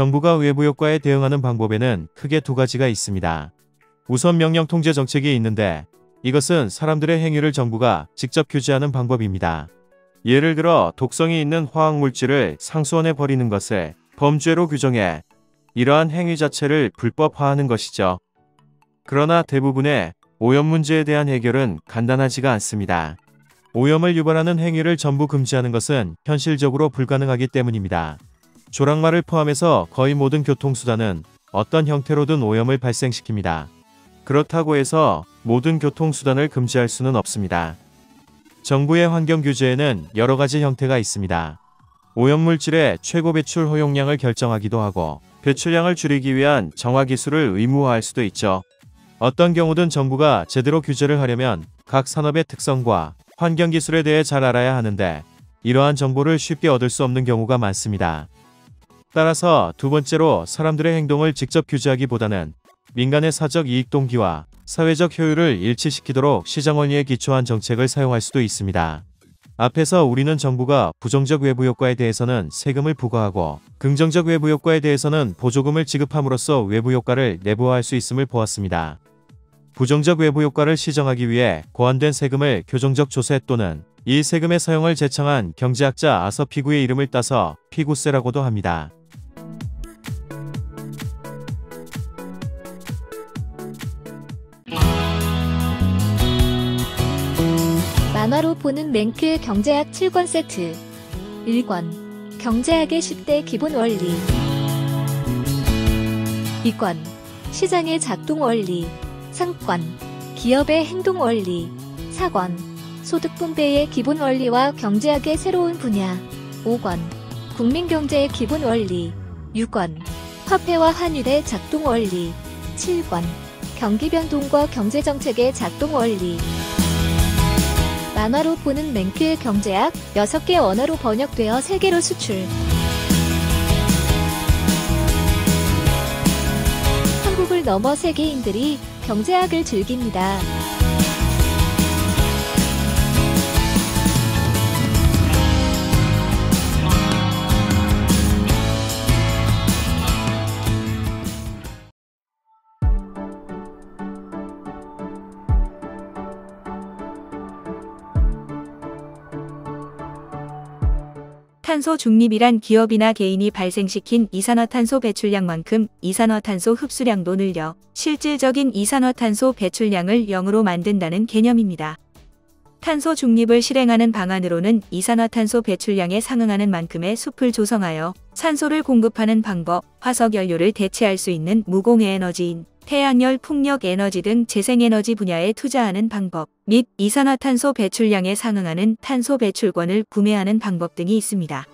정부가 외부 효과에 대응하는 방법에는 크게 두 가지가 있습니다. 우선 명령 통제 정책이 있는데 이것은 사람들의 행위를 정부가 직접 규제하는 방법입니다. 예를 들어 독성이 있는 화학물질을 상수원에 버리는 것을 범죄로 규정해 이러한 행위 자체를 불법화하는 것이죠. 그러나 대부분의 오염 문제에 대한 해결은 간단하지가 않습니다. 오염을 유발하는 행위를 전부 금지하는 것은 현실적으로 불가능하기 때문입니다. 조랑말을 포함해서 거의 모든 교통수단은 어떤 형태로든 오염을 발생시킵니다. 그렇다고 해서 모든 교통수단을 금지할 수는 없습니다. 정부의 환경 규제에는 여러 가지 형태가 있습니다. 오염물질의 최고 배출 허용량을 결정하기도 하고 배출량을 줄이기 위한 정화 기술을 의무화할 수도 있죠. 어떤 경우든 정부가 제대로 규제를 하려면 각 산업의 특성과 환경 기술에 대해 잘 알아야 하는데 이러한 정보를 쉽게 얻을 수 없는 경우가 많습니다. 따라서 두 번째로 사람들의 행동을 직접 규제하기보다는 민간의 사적 이익 동기와 사회적 효율을 일치시키도록 시장 원리에 기초한 정책을 사용할 수도 있습니다. 앞에서 우리는 정부가 부정적 외부 효과에 대해서는 세금을 부과하고 긍정적 외부 효과에 대해서는 보조금을 지급함으로써 외부 효과를 내부화할 수 있음을 보았습니다. 부정적 외부 효과를 시정하기 위해 고안된 세금을 교정적 조세 또는 이 세금의 사용을 제창한 경제학자 아서 피구의 이름을 따서 피구세라고도 합니다. 만화로 보는 맹크의 경제학 7권 세트. 1권. 경제학의 10대 기본 원리. 2권. 시장의 작동 원리. 3권. 기업의 행동 원리. 4권. 소득 분배의 기본 원리와 경제학의 새로운 분야. 5권. 국민 경제의 기본 원리. 6권. 화폐와 환율의 작동 원리. 7권. 경기 변동과 경제 정책의 작동 원리 만화로 보는 맹크의 경제학 6개 언어로 번역되어 세계로 수출. 한국을 넘어 세계인들이 경제학을 즐깁니다. 탄소 중립이란 기업이나 개인이 발생시킨 이산화탄소 배출량만큼 이산화탄소 흡수량도 늘려 실질적인 이산화탄소 배출량을 0으로 만든다는 개념입니다. 탄소 중립을 실행하는 방안으로는 이산화탄소 배출량에 상응하는 만큼의 숲을 조성하여 산소를 공급하는 방법, 화석 연료를 대체할 수 있는 무공해 에너지인 태양열, 풍력 에너지 등 재생에너지 분야에 투자하는 방법 및 이산화탄소 배출량에 상응하는 탄소 배출권을 구매하는 방법 등이 있습니다.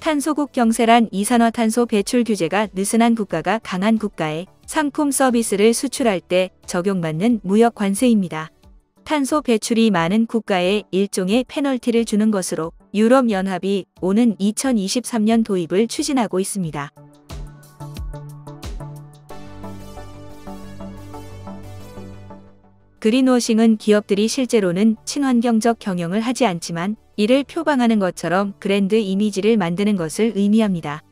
탄소국 경세란 이산화탄소 배출 규제가 느슨한 국가가 강한 국가에 상품 서비스를 수출할 때 적용받는 무역 관세입니다. 탄소 배출이 많은 국가에 일종의 페널티를 주는 것으로 유럽연합이 오는 2023년 도입을 추진하고 있습니다. 그린워싱은 기업들이 실제로는 친환경적 경영을 하지 않지만 이를 표방하는 것처럼 브랜드 이미지를 만드는 것을 의미합니다.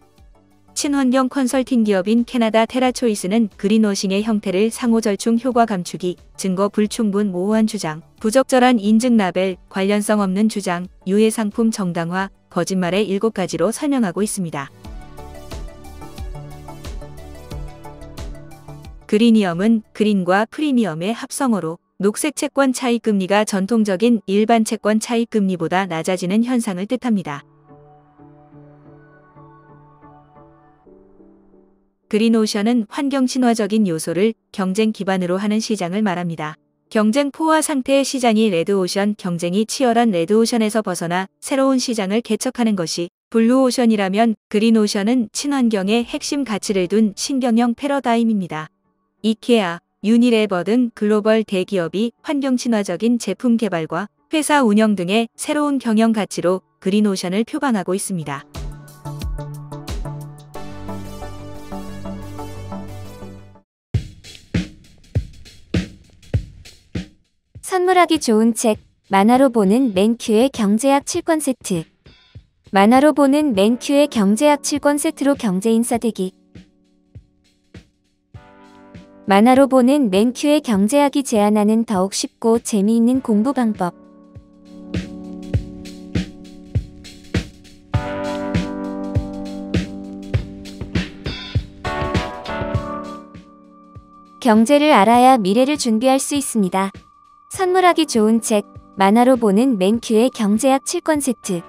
친환경 컨설팅 기업인 캐나다 테라초이스는 그린워싱의 형태를 상호절충 효과 감추기, 증거 불충분 모호한 주장, 부적절한 인증 라벨, 관련성 없는 주장, 유해 상품 정당화, 거짓말의 일곱 가지로 설명하고 있습니다. 그리니엄은 그린과 프리미엄의 합성어로 녹색 채권 차익 금리가 전통적인 일반 채권 차익 금리보다 낮아지는 현상을 뜻합니다. 그린오션은 환경 친화적인 요소를 경쟁 기반으로 하는 시장을 말합니다. 경쟁 포화 상태의 시장이 레드오션 경쟁이 치열한 레드오션에서 벗어나 새로운 시장을 개척하는 것이 블루오션이라면 그린오션은 친환경의 핵심 가치를 둔 신경영 패러다임입니다. 이케아, 유니레버 등 글로벌 대기업이 환경 친화적인 제품 개발과 회사 운영 등의 새로운 경영 가치로 그린오션을 표방하고 있습니다. 선물하기 좋은 책 만화로 보는 맨큐의 경제학 7권 세트. 만화로 보는 맨큐의 경제학 7권 세트로 경제인싸 되기. 만화로 보는 맨큐의 경제학이 제안하는 더욱 쉽고 재미있는 공부 방법. 경제를 알아야 미래를 준비할 수 있습니다. 선물하기 좋은 책, 만화로 보는 맨큐의 경제학 7권 세트.